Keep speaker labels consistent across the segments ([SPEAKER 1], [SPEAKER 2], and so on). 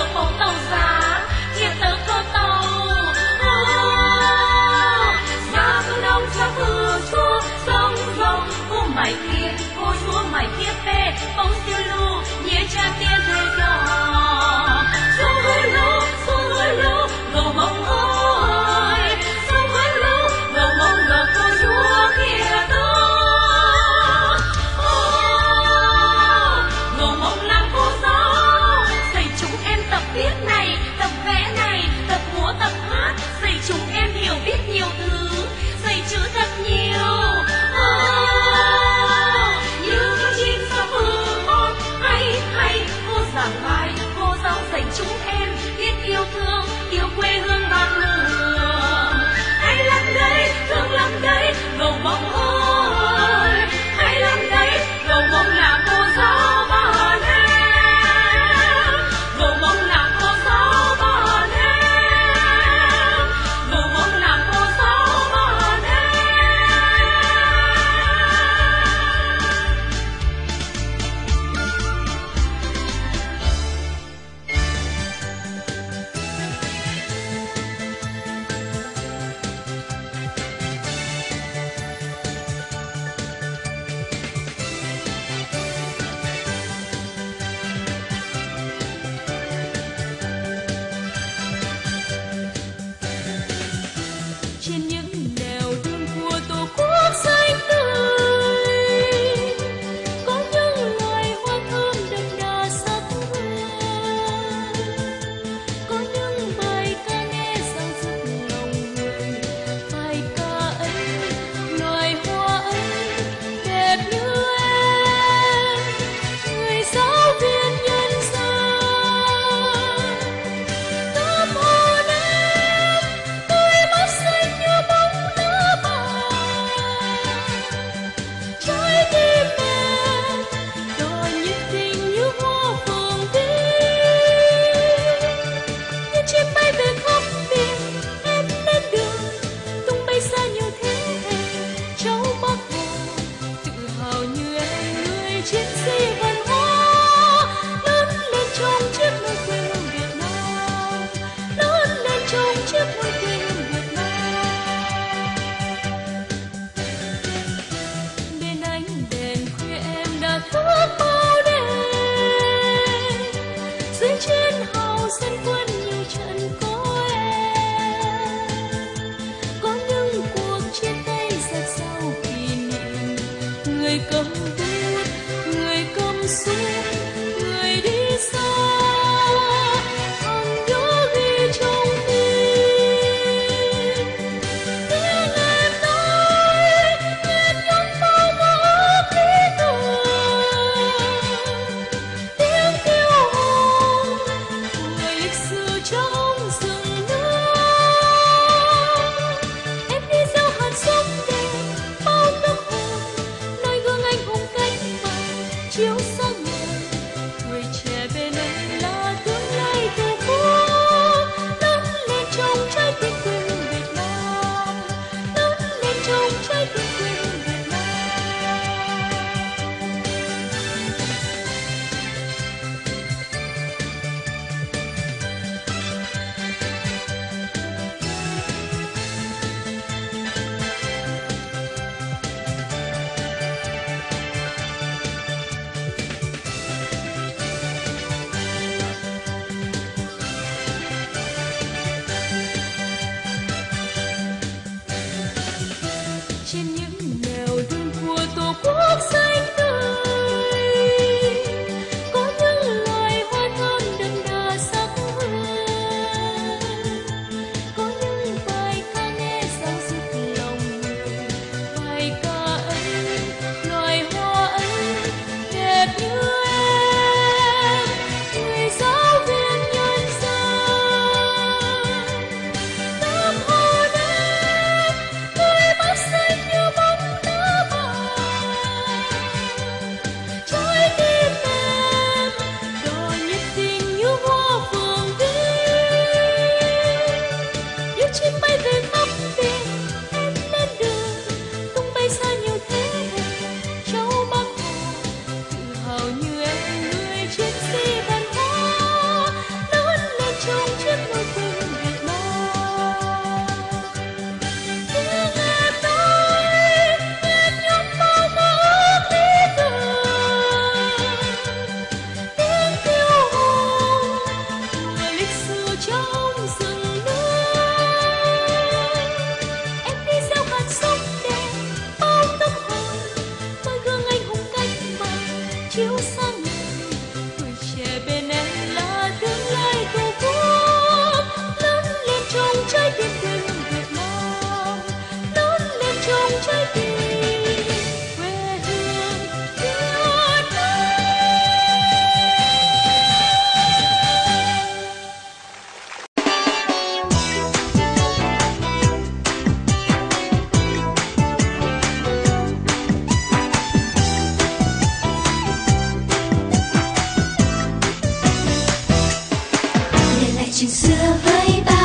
[SPEAKER 1] corpo pousar. Let yourself lay back.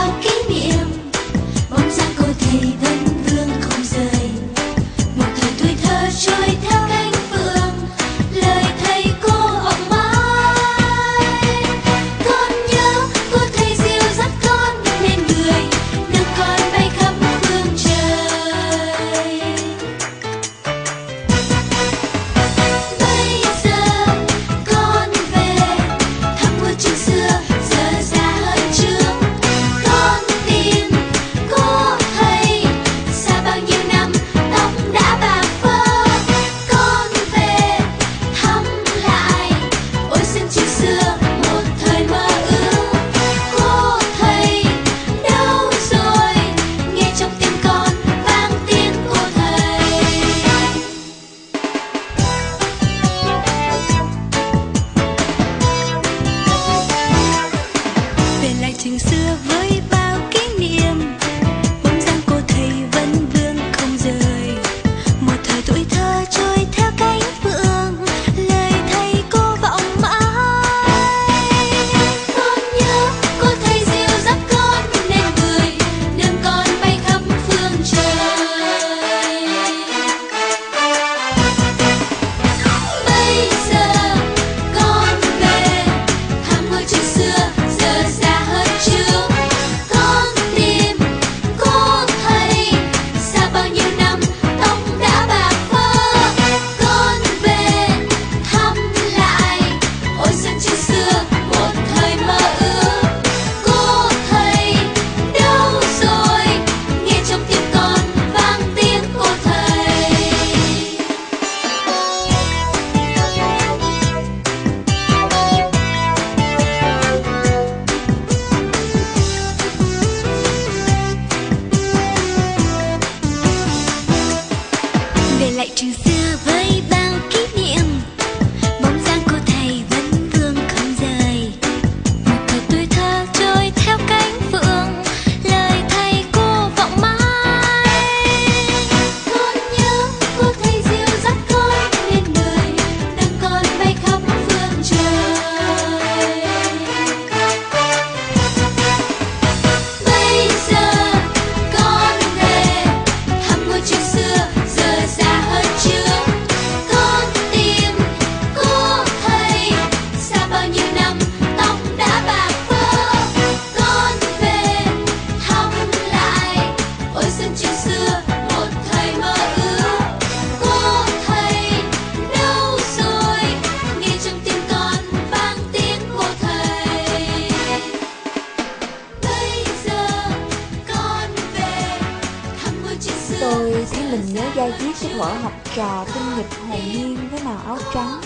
[SPEAKER 1] Mình nhớ giai diết cái thuở học trò tinh nghịch hồn nhiên với màu áo trắng.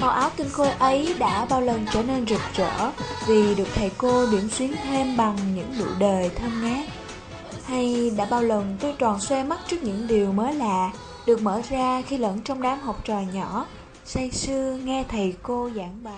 [SPEAKER 1] Màu áo kinh khôi ấy đã bao lần
[SPEAKER 2] trở nên rực rỡ Vì được thầy cô điểm xuyến thêm bằng những nụ đời thơm ngát. Hay đã bao lần tôi tròn xoe mắt trước những điều mới lạ, Được mở ra khi lẫn trong đám học trò nhỏ, Say sưa nghe thầy cô giảng bài.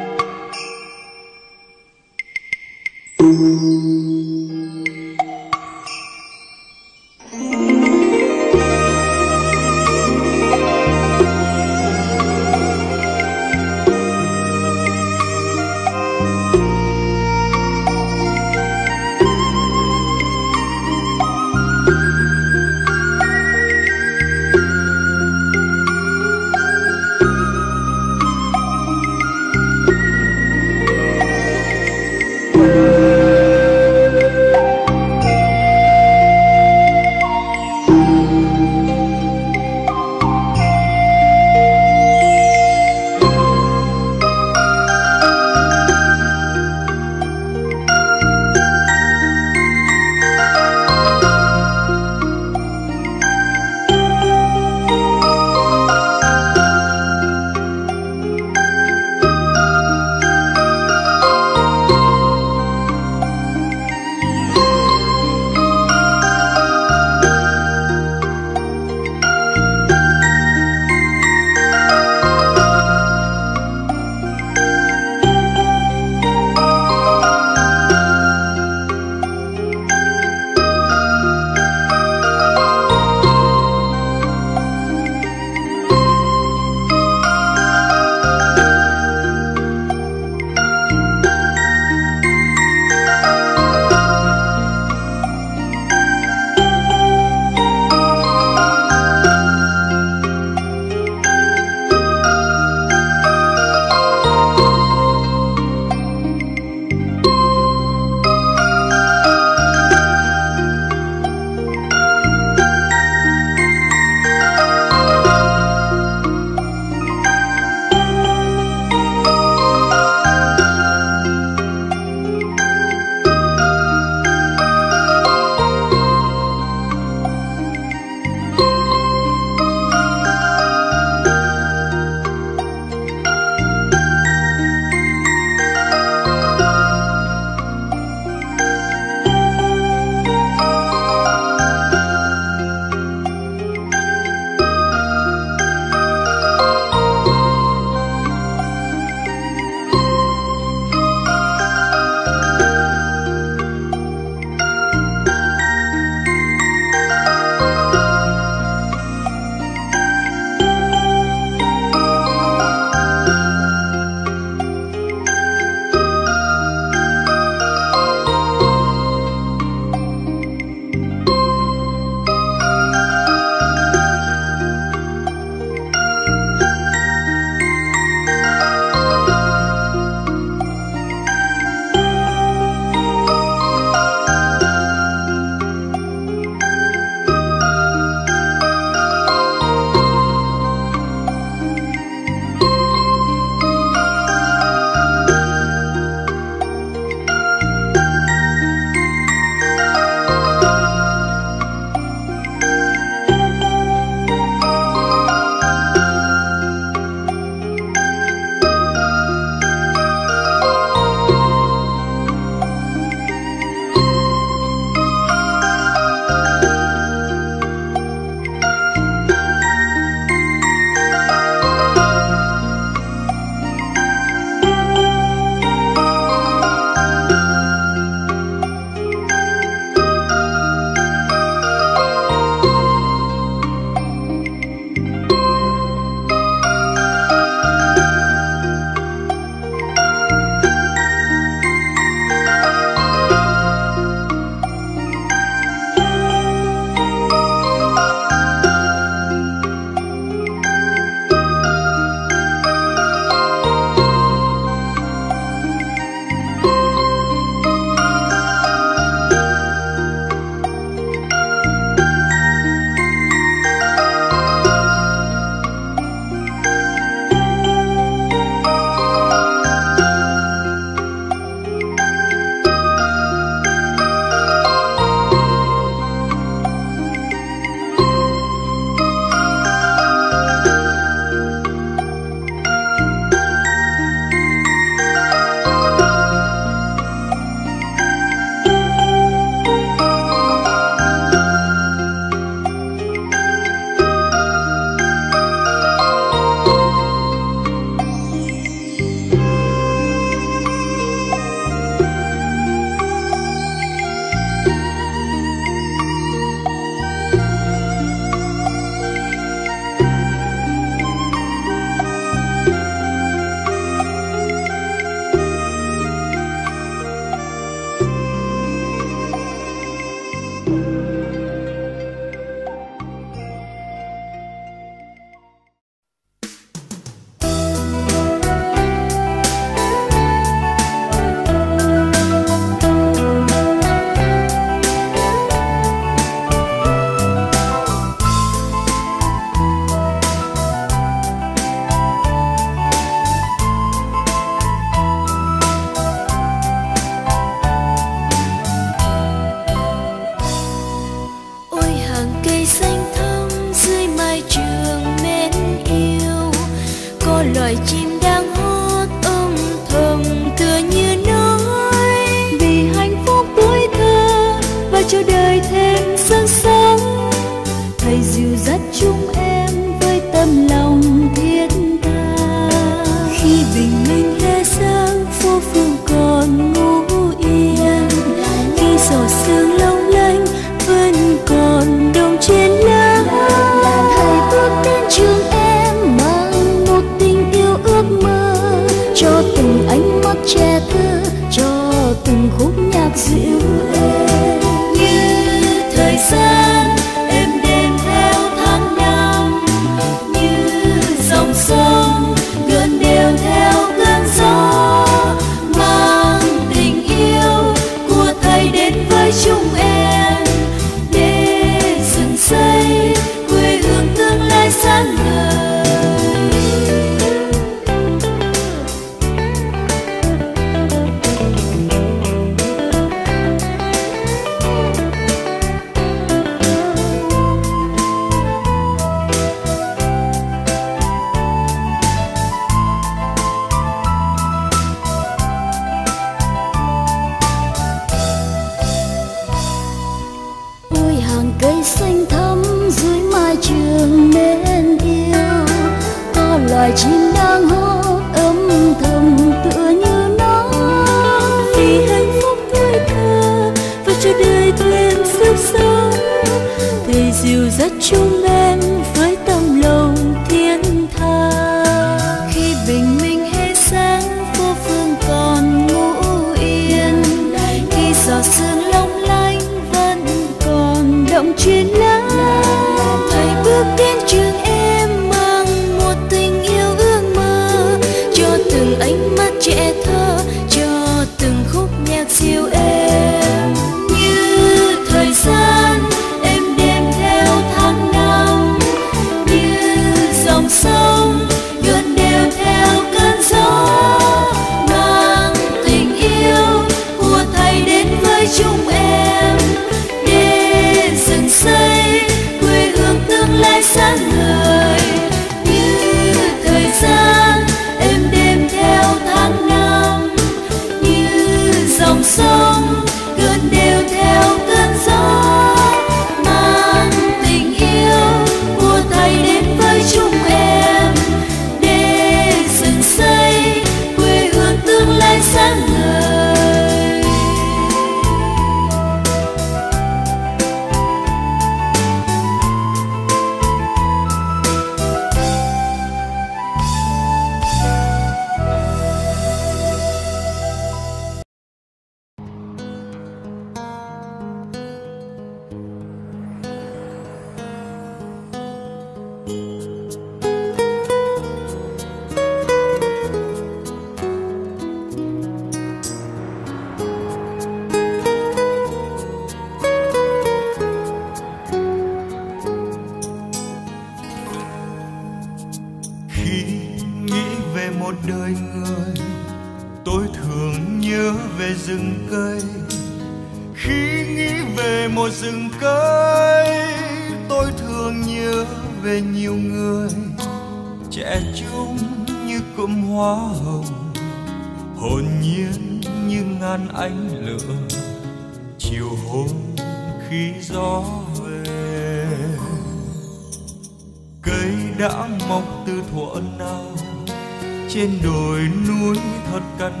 [SPEAKER 3] thật cần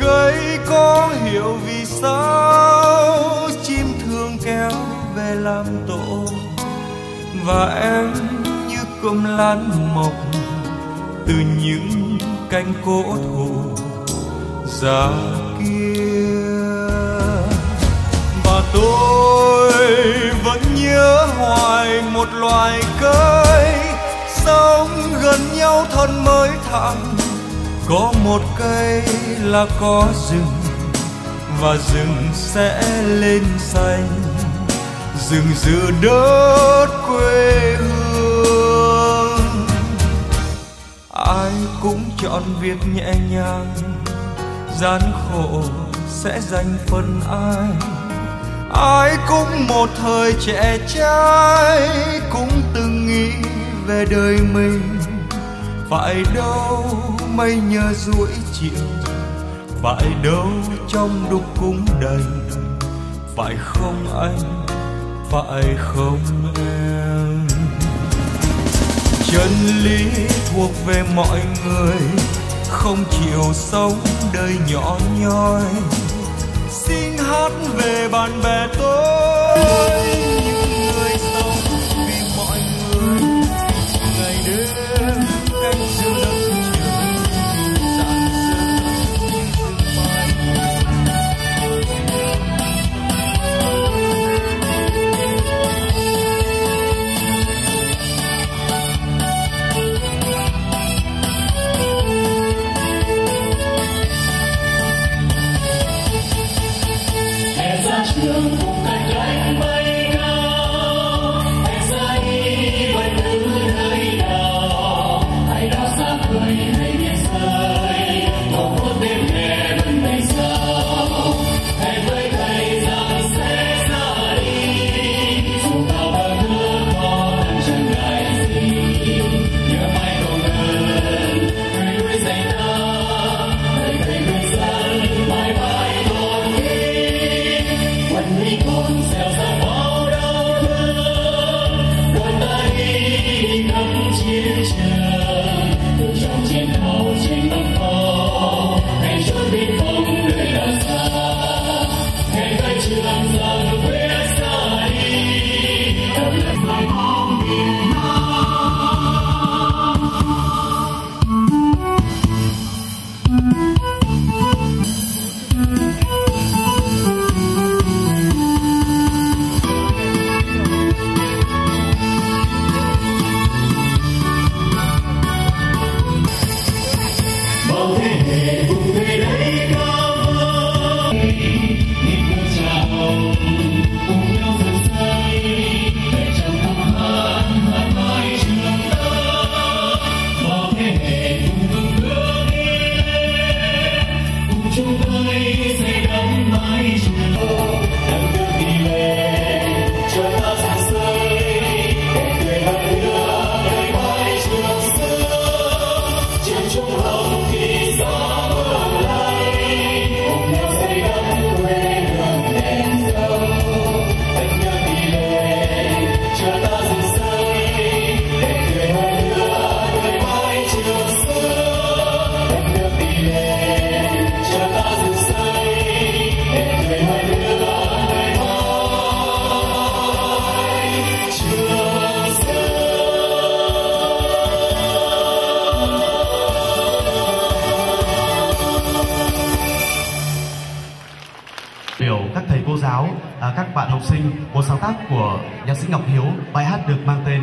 [SPEAKER 3] cây có hiểu vì sao chim thường kéo về làm tổ. Và em
[SPEAKER 4] như cơm
[SPEAKER 5] lan mọc từ những cánh cổ thụ già kia. Và tôi vẫn nhớ hoài một loài cây sống gần nhau thân mới thẳng có một cây là có rừng, và rừng sẽ lên xanh. Rừng giữ đất quê hương. Ai cũng chọn việc nhẹ nhàng, gian khổ sẽ dành phần ai. Ai cũng một thời trẻ trai, cũng từng nghĩ về đời mình. Phải đâu mây nhờ ruỗi chiều. Phải đâu trong đục cũng đầy, phải không anh? Phải không em? Chân lý thuộc về mọi người, không chịu
[SPEAKER 6] sống đời nhỏ nhoi. Xin hát về bạn bè tôi. Hey, một sáng tác của nhạc sĩ Ngọc Hiếu, bài hát được mang tên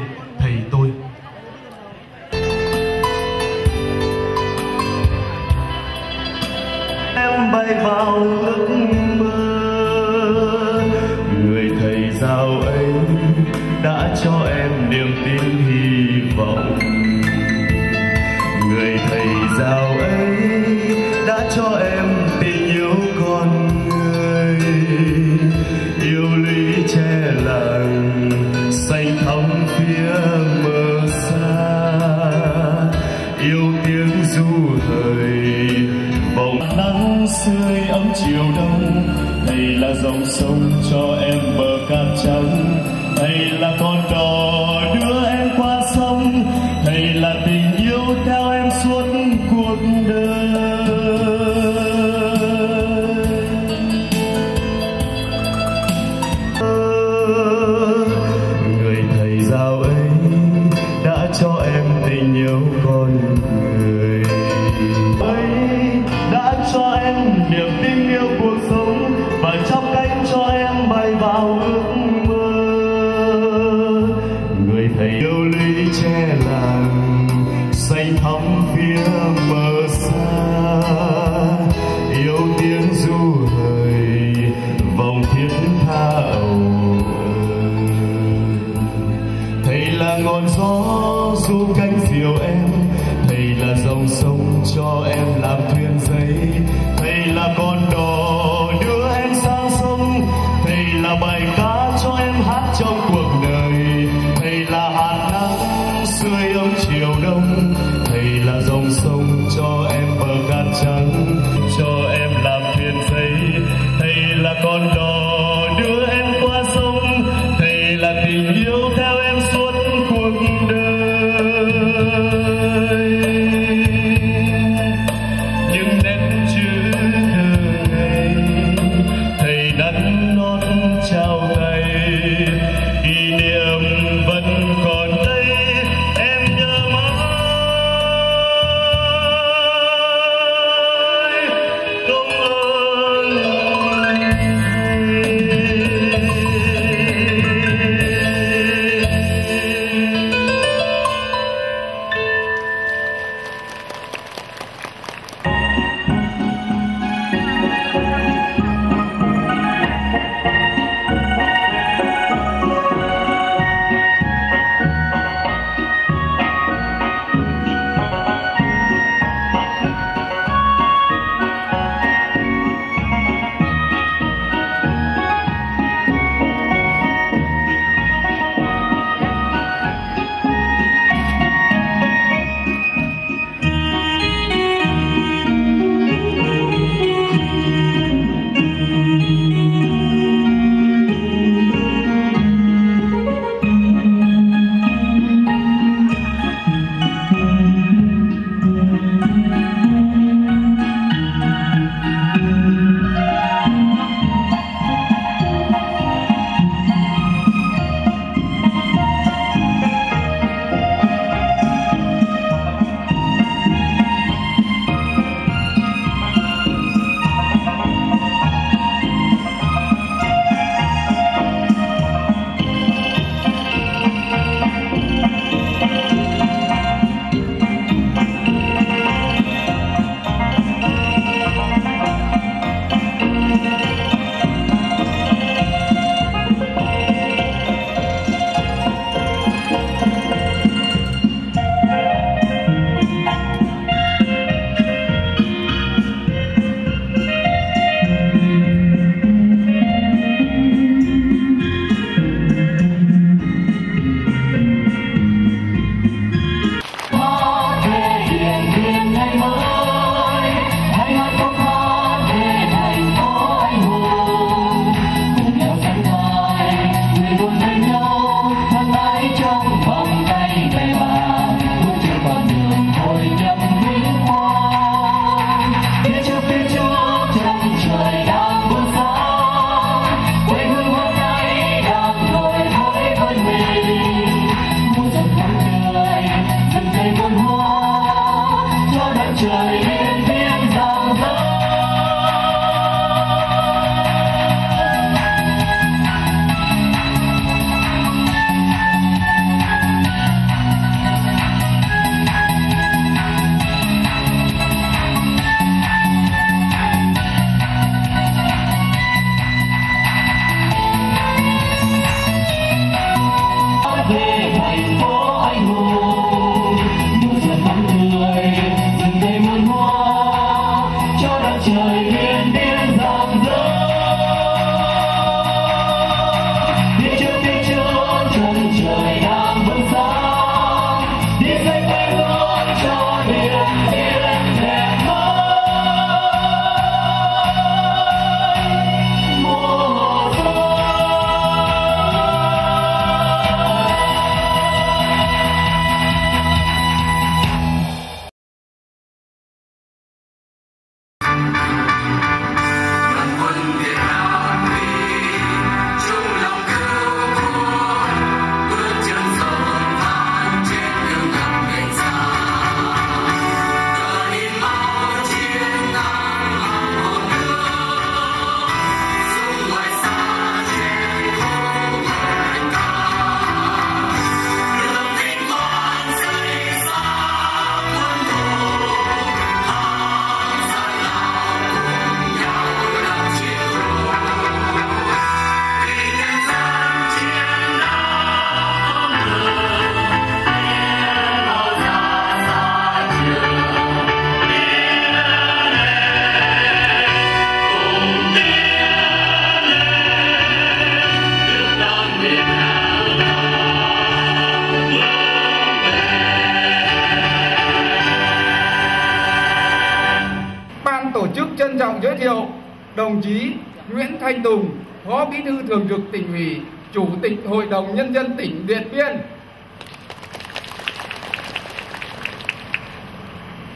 [SPEAKER 7] Bí thư Thường trực tỉnh ủy, Chủ tịch Hội đồng Nhân dân tỉnh Điện Biên.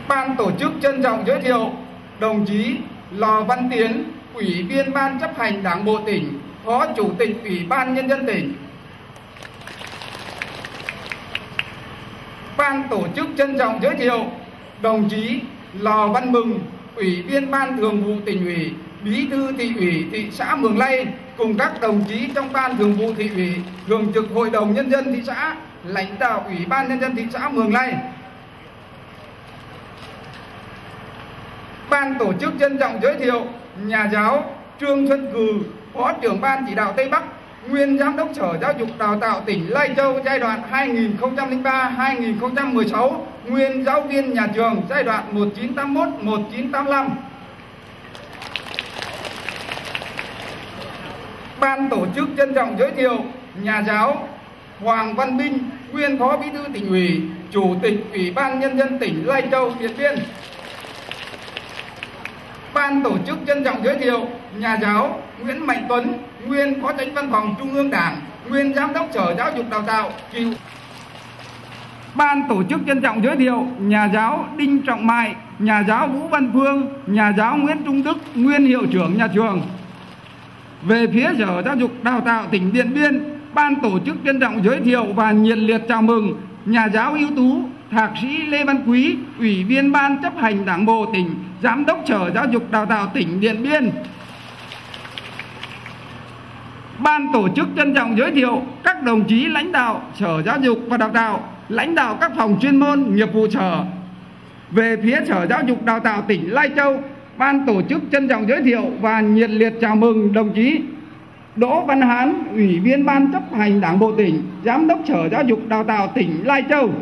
[SPEAKER 7] Ban tổ chức trân trọng giới thiệu đồng chí Lò Văn Tiến, Ủy viên Ban chấp hành Đảng bộ tỉnh, Phó Chủ tịch Ủy ban Nhân dân tỉnh. Ban tổ chức trân trọng giới thiệu đồng chí Lò Văn Mừng, Ủy viên Ban Thường vụ tỉnh ủy, Bí thư thị ủy thị xã Mường Lây cùng các đồng chí trong Ban Thường vụ thị ủy, Thường trực Hội đồng Nhân dân thị xã, lãnh đạo Ủy ban Nhân dân thị xã Mường Lây. Ban tổ chức trân trọng giới thiệu nhà giáo Trương Xuân Cừ, Phó trưởng Ban chỉ đạo Tây Bắc, nguyên Giám đốc Sở Giáo dục Đào tạo tỉnh Lai Châu giai đoạn 2003-2016, nguyên giáo viên nhà trường giai đoạn 1981-1985. Ban tổ chức trân trọng giới thiệu nhà giáo Hoàng Văn Minh, nguyên Phó Bí thư tỉnh ủy, Chủ tịch Ủy ban Nhân dân tỉnh Lai Châu, Điện Biên. Ban tổ chức trân trọng giới thiệu nhà giáo Nguyễn Mạnh Tuấn, nguyên Phó Tránh Văn phòng Trung ương Đảng, nguyên Giám đốc Sở Giáo dục Đào tạo, cựu Ban tổ chức trân trọng giới thiệu nhà giáo Đinh Trọng Mai nhà giáo Vũ Văn Phương, nhà giáo Nguyễn Trung Đức, nguyên hiệu trưởng nhà trường. Về phía Sở Giáo dục Đào tạo tỉnh Điện Biên, ban tổ chức trân trọng giới thiệu và nhiệt liệt chào mừng nhà giáo ưu tú Thạc sĩ Lê Văn Quý, Ủy viên Ban chấp hành Đảng bộ tỉnh, Giám đốc Sở Giáo dục Đào tạo tỉnh Điện Biên. Ban tổ chức trân trọng giới thiệu các đồng chí lãnh đạo Sở Giáo dục và Đào tạo, lãnh đạo các phòng chuyên môn nghiệp vụ sở. Về phía Sở Giáo dục Đào tạo tỉnh Lai Châu, ban tổ chức trân trọng giới thiệu và nhiệt liệt chào mừng đồng chí Đỗ Văn Hán, Ủy viên Ban chấp hành Đảng bộ tỉnh, Giám đốc Sở Giáo dục Đào tạo tỉnh Lai Châu.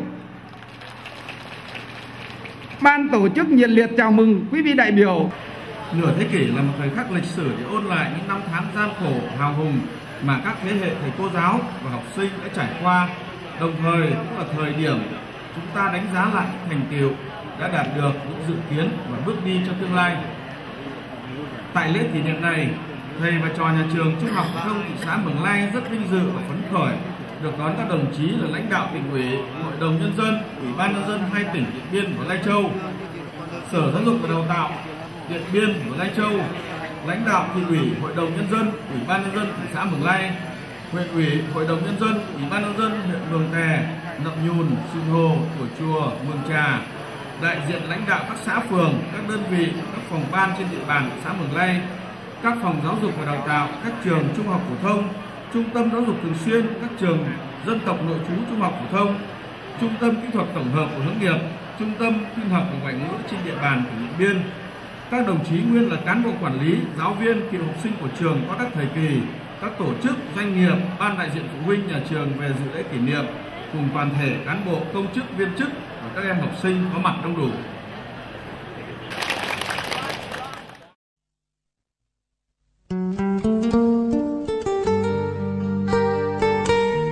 [SPEAKER 7] Ban tổ chức nhiệt liệt chào mừng quý vị đại biểu
[SPEAKER 8] Nửa thế kỷ là một thời khắc lịch sử để ôn lại những năm tháng gian khổ, hào hùng mà các thế hệ thầy cô giáo và học sinh đã trải qua. Đồng thời cũng là thời điểm chúng ta đánh giá lại thành tiệu đã đạt được những dự kiến và bước đi cho tương lai. Tại lễ kỷ niệm này, thầy và trò nhà trường Trung học phổ thông thị xã Mường Lai rất vinh dự và phấn khởi được đón các đồng chí là lãnh đạo tỉnh ủy, hội đồng nhân dân, ủy ban nhân dân hai tỉnh Điện Biên và Lai Châu, Sở Giáo dục và Đào tạo Điện Biên và Lai Châu, lãnh đạo thị ủy, hội đồng nhân dân, ủy ban nhân dân thị xã Mường Lai, huyện ủy, hội đồng nhân dân, ủy ban nhân dân huyện Mường Tè, Nậm Nhùn, Sinh Hồ, Cổ Chùa, Mường Trà, đại diện lãnh đạo các xã phường, các đơn vị, các phòng ban trên địa bàn xã Mường Lai, các phòng giáo dục và đào tạo, các trường trung học phổ thông, trung tâm giáo dục thường xuyên, các trường dân tộc nội trú trung học phổ thông, trung tâm kỹ thuật tổng hợp của hướng nghiệp, trung tâm tin học và ngoại ngữ trên địa bàn tỉnh Điện Biên. Các đồng chí nguyên là cán bộ quản lý, giáo viên, cựu học sinh của trường qua các thời kỳ, các tổ chức, doanh nghiệp, ban đại diện phụ huynh nhà trường về dự lễ kỷ niệm, cùng toàn thể cán bộ, công chức, viên chức và các em học sinh có mặt đông đủ.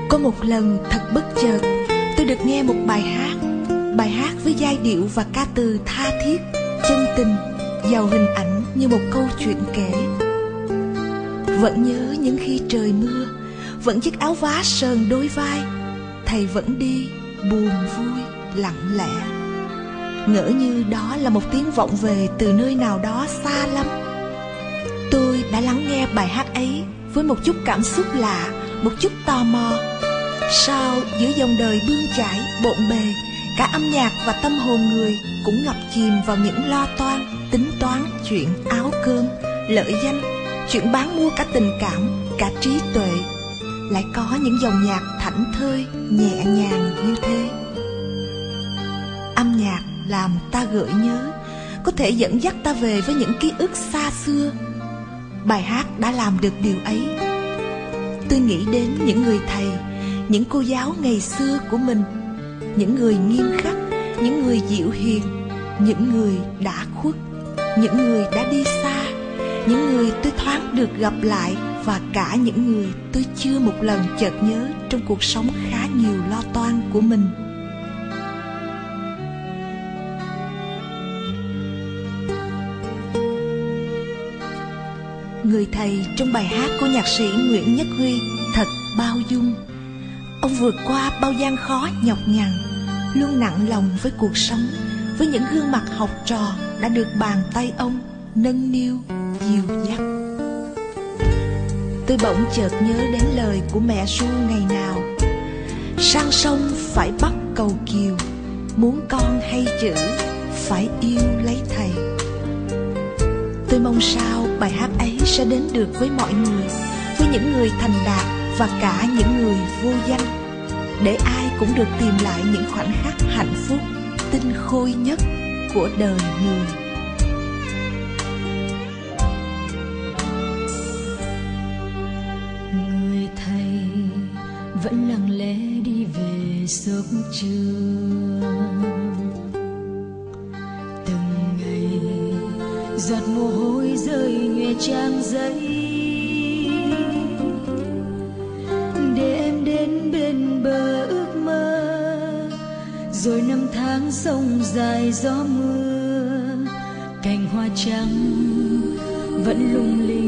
[SPEAKER 9] Có một lần thật bất chợt, tôi được nghe một bài hát. Bài hát với giai điệu và ca từ tha thiết, chân tình, giàu hình ảnh như một câu chuyện kể. Vẫn nhớ những khi trời mưa, vẫn chiếc áo vá sờn đôi vai, thầy vẫn đi buồn vui lặng lẽ. Ngỡ như đó là một tiếng vọng về từ nơi nào đó xa lắm. Tôi đã lắng nghe bài hát ấy với một chút cảm xúc lạ, một chút tò mò. Sao giữa dòng đời bươn chải, bộn bề, cả âm nhạc và tâm hồn người cũng ngập chìm vào những lo toan, tính toán chuyện áo cơm, lợi danh, chuyện bán mua cả tình cảm, cả trí tuệ. Lại có những dòng nhạc thảnh thơi nhẹ nhàng như thế làm ta gợi nhớ, có thể dẫn dắt ta về với những ký ức xa xưa. Bài hát đã làm được điều ấy. Tôi nghĩ đến những người thầy, những cô giáo ngày xưa của mình, những người nghiêm khắc, những người dịu hiền, những người đã khuất, những người đã đi xa, những người tôi thoáng được gặp lại và cả những người tôi chưa một lần chợt nhớ trong cuộc sống khá nhiều lo toan của mình. Người thầy trong bài hát của nhạc sĩ nguyễn nhất huy, thật bao dung. Ông vượt qua bao gian khó nhọc nhằn, luôn nặng lòng với cuộc sống, với những gương mặt học trò đã được bàn tay ông nâng niu dìu dắt. Tôi bỗng chợt nhớ đến lời của mẹ xu ngày nào. Sang sông phải bắt cầu kiều, muốn con hay chữ phải yêu lấy thầy. Tôi mong sao bài hát ấy sẽ đến được với mọi người, với những người thành đạt và cả những người vô danh. Để ai cũng được tìm lại những khoảnh khắc hạnh phúc, tinh khôi nhất của đời người.
[SPEAKER 3] Người thầy vẫn lặng lẽ đi về giấc trưa trang giấy. Để em đến bên bờ ước mơ, rồi năm tháng sông dài gió mưa, cành hoa trắng vẫn lung linh.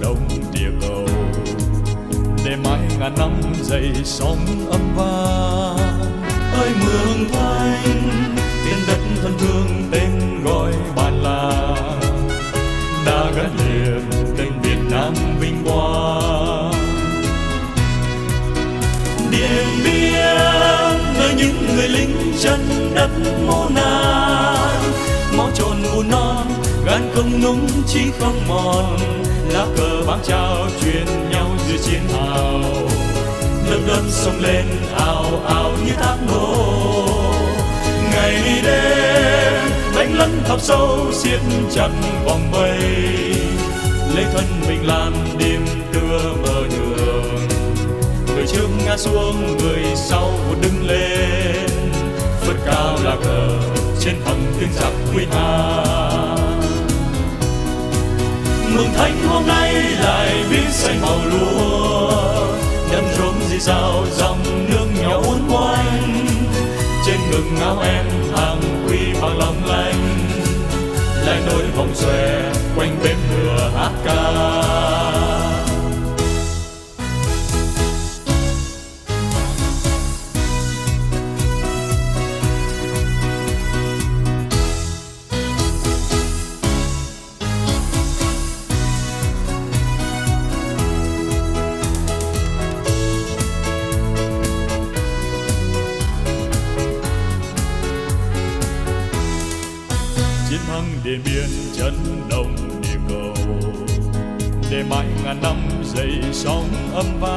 [SPEAKER 4] Đông địa cầu. Để mãi ngàn năm dậy sóng âm vang. Ơi mường thanh tiền đất thân thương tên gọi bản là đã gắn liền tên Việt Nam vinh quang. Điện biên nơi những người lính chân đất mô nan máu tròn buồn non, gan không nung chí không mòn lá cờ bám trao truyền nhau giữa chiến hào. Lớp lớp sông lên, ào ào như thác nổ. Ngày đêm đánh lẫn thọc sâu siết chặt vòng vây. Lấy thân mình làm đêm tưa mở đường người trước ngã xuống, người sau đứng lên. Phất cao là cờ trên thầm tiếng giặc quy hào mừng thánh hôm nay lại biết xanh màu lúa. Nhẫn rôm dì dào dòng nước nhỏ uốn quanh. Trên ngực áo em hàng quy bằng lòng lanh lại nỗi vòng xòe quanh bếp lửa hát ca. sóng âm vang